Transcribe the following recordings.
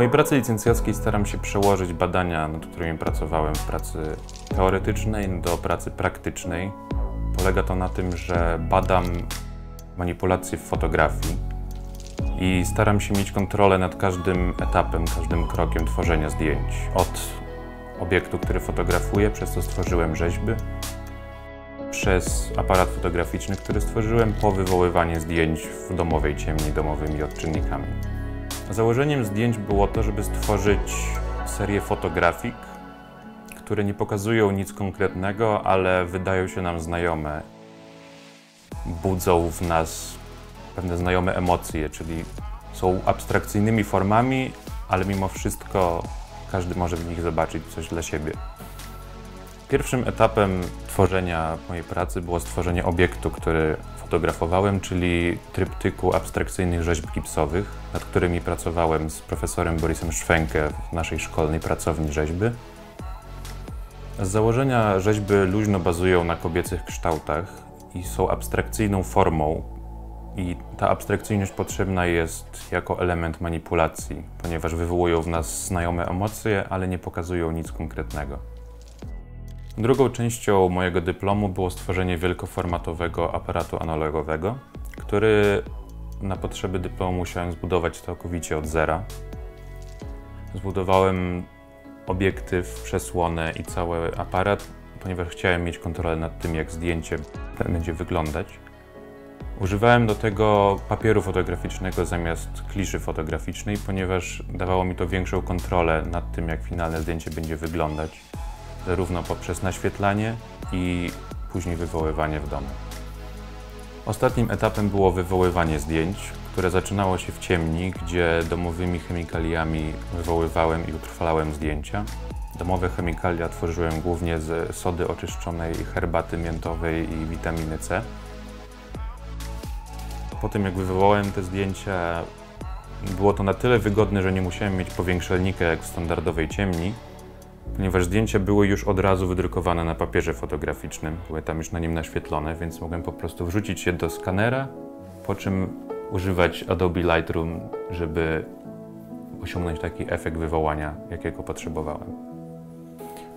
mojej pracy licencjackiej staram się przełożyć badania, nad którymi pracowałem w pracy teoretycznej do pracy praktycznej. Polega to na tym, że badam manipulacje w fotografii i staram się mieć kontrolę nad każdym etapem, każdym krokiem tworzenia zdjęć. Od obiektu, który fotografuję, przez co stworzyłem rzeźby, przez aparat fotograficzny, który stworzyłem, po wywoływanie zdjęć w domowej ciemni domowymi odczynnikami. Założeniem zdjęć było to, żeby stworzyć serię fotografik, które nie pokazują nic konkretnego, ale wydają się nam znajome. Budzą w nas pewne znajome emocje, czyli są abstrakcyjnymi formami, ale mimo wszystko każdy może w nich zobaczyć coś dla siebie. Pierwszym etapem tworzenia mojej pracy było stworzenie obiektu, który fotografowałem, czyli tryptyku abstrakcyjnych rzeźb gipsowych, nad którymi pracowałem z profesorem Borisem Szwenkę w naszej szkolnej pracowni rzeźby. Z założenia rzeźby luźno bazują na kobiecych kształtach i są abstrakcyjną formą. I ta abstrakcyjność potrzebna jest jako element manipulacji, ponieważ wywołują w nas znajome emocje, ale nie pokazują nic konkretnego. Drugą częścią mojego dyplomu było stworzenie wielkoformatowego aparatu analogowego, który na potrzeby dyplomu musiałem zbudować całkowicie od zera. Zbudowałem obiektyw, przesłonę i cały aparat, ponieważ chciałem mieć kontrolę nad tym, jak zdjęcie będzie wyglądać. Używałem do tego papieru fotograficznego zamiast kliszy fotograficznej, ponieważ dawało mi to większą kontrolę nad tym, jak finalne zdjęcie będzie wyglądać zarówno poprzez naświetlanie i później wywoływanie w domu. Ostatnim etapem było wywoływanie zdjęć, które zaczynało się w ciemni, gdzie domowymi chemikaliami wywoływałem i utrwalałem zdjęcia. Domowe chemikalia tworzyłem głównie z sody oczyszczonej, herbaty miętowej i witaminy C. Po tym jak wywołałem te zdjęcia, było to na tyle wygodne, że nie musiałem mieć powiększelnika jak w standardowej ciemni, ponieważ zdjęcia były już od razu wydrukowane na papierze fotograficznym. Były tam już na nim naświetlone, więc mogłem po prostu wrzucić je do skanera, po czym używać Adobe Lightroom, żeby osiągnąć taki efekt wywołania, jakiego potrzebowałem.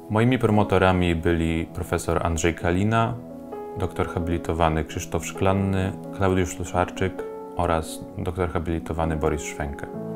Moimi promotorami byli profesor Andrzej Kalina, doktor habilitowany Krzysztof Szklanny, Klaudiusz Luszarczyk oraz doktor habilitowany Borys Szwękę.